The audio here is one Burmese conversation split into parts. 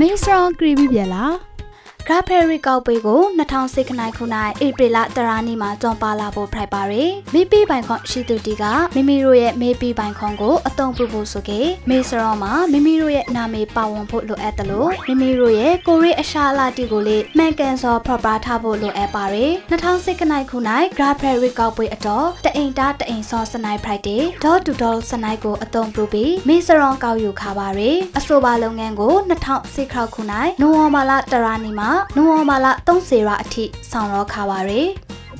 မေစရောကရီဘီပြလာ ဂရဖယ်ရီကောက်ပေးကို2010ခုနှစ်ခု၌ဧပြီလတရာနီမှာကြော်ပါလာဖို့ဖိုက်ပါရယ်မိပီပိုင်ခွန်ရှိသူတီကမိမိတို့ရဲ့မေပီပိုင်ခွန်ကိုအသုံးပြုဖို့ဆိုကေမေစရောမှာမိမိတို့ရဲ့နာမည်ပါဝင်ဖို့လိုအပ်တယ်လို့မိမိတို့ရဲ့ကိုရီအရှာလာတီကိုလေမှန်ကန်စွာဖော်ပြထားဖို့လိုအပ်ပါရယ်2010ခုနှစ်ခု၌ဂရဖယ်ရီကောက်ပေးအတော့တအိမ်တာတအိမ်စောစနိုက်ဖရိုက်တေဒေါ်တူဒေါ်စနိုက်ကိုအသုံးပြုပြီးမေစရောကောက်ယူခါပါရယ်အဆိုပါလုပ်ငန်းကို2010ခုနှစ်နိုဝင်ဘာလတရာနီမှာနိုဝင်ဘာလ30ရက်အထိဆောင်ရောခါပါရယ်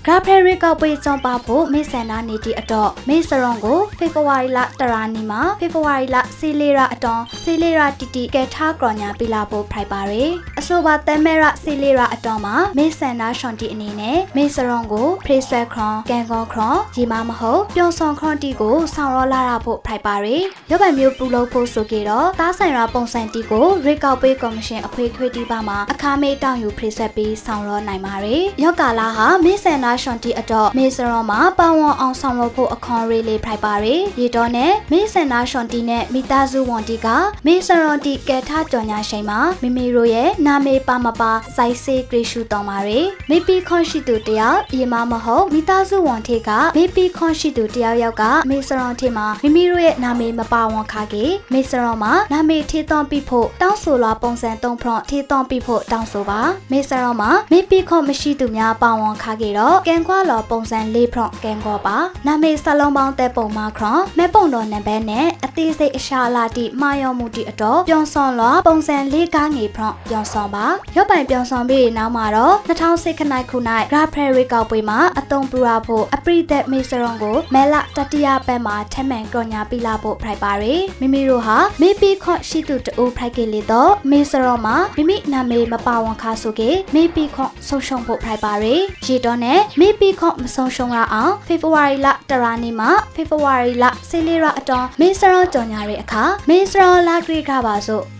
ဂရဖယ်ရီကောက်ပေးကြုံပါဖို့မေဆန်နာနေတီအတော့မေစရွန်ကိုဖေဖော်ဝါရီလတရာနီမှာဖေဖော်ဝါရီလစီလီရာအတောင်စီလီရာတီတီကဲထားကရညာပြလာဖို့ဖိုက်ပါရယ် အဆိုပါသမဲရစီလီရာအတောင်မှာမေဆန်နာရှွန်တီအနေနဲ့မေစရွန်ကိုဖရေဆွဲခရွန်ကန်ကောခရွန်ရီမမဟုတ်ပျော်စွန်ခရွန်တီကိုဆောင်ရောလာရဖို့ဖိုက်ပါရယ်ရုပ်ပံမျိုးပူလို့ဖို့ဆိုကြတော့တားဆိုင်ရာပုံစံတီကိုရေကောက်ပေးကော်မရှင်အဖွေခွေတီပါမှာအခါမေးတောင်းယူဖရေဆွဲပြီးဆောင်ရောနိုင်ပါရယ်ရောက်ကာလာဟာမေဆန်နာရှွန်တီအတော့မေစရွန်မှာပါဝန်အောင်ဆောင်လို့ဖို့အခွန်ရေးလေးဖိုက်ပါရယ်ရေတော့နဲ့မေဆန်နာရှွန်တီနဲ့မိသားစုဝန်တီကမေစရွန်တီကဲထားကြော်ညာရှိန်မှာမိမိတို့ရဲ့နာမေပါမပါဇိုက်ဆေးဂရေရှူတော်ပါရယ်မေပီခွန်ရှိသူတယောက်ရေမမဟုတ်မိသားစုဝန်ထေကမေပီခွန်ရှိသူတယောက်ယောက်ကမေစရွန်ထေမှာမိမိတို့ရဲ့နာမေမပါဝန်ခါကေမေစရွန်မှာနာမေထေသွန်ပြဖို့တောင်းဆိုလာပုံစံသုံးဖရွန်ထေသွန်ပြဖို့တောင်းဆိုပါမေစရွန်မှာမေပီခွန်မရှိသူများပါဝန်ခါကေတော့ကန်ခွာလောပုံစံလေးဖရွန်ကန်ကောပါနာမေစလုံးပေါင်းတဲ့ပုံမှာခရွန်မဲပုံတော်နံပါတ်နဲ့အသေးစိတ်အရှာလာတိမာယောမှုတိအတော်ပြောင်းစွန်လောပုံစံလေးကားငေဖရွန်ပြောင်းစွန်ပါရောက်ပိုင်ပြောင်းစွန်ပြီးနောက်မှာတော့2006ခုနှစ်ခု၌ဂရဖယ်ရီကောက်ပွေးမှာအတုံးပူရဖို့အပရိသက်မေစရွန်ကိုမဲလတတိယပတ်မှာထက်မှန်ကြော်ညာပြလာဖို့ဖိုက်ပါရယ်မိမိတို့ဟာမေပီခွန်ရှိသူတူဖိုက်ကေလေတော့မေစရွန်မှာမိမိနာမေမပါဝန်ခါဆိုကေမေပီခွန်ဆုံးရှုံးဖို့ဖိုက်ပါရယ်ရေတော့နဲ့မေပီခွန်မဆုံးရှုံးရအောင်ဖေဖော်ဝါရီလတရာနေ့မှာဖေဖော်ဝါရီလစီလီရာအတော်မေစရွန်ကြော်ညာရဲ့အခါမေစရွန်လာဂရီကပါဆို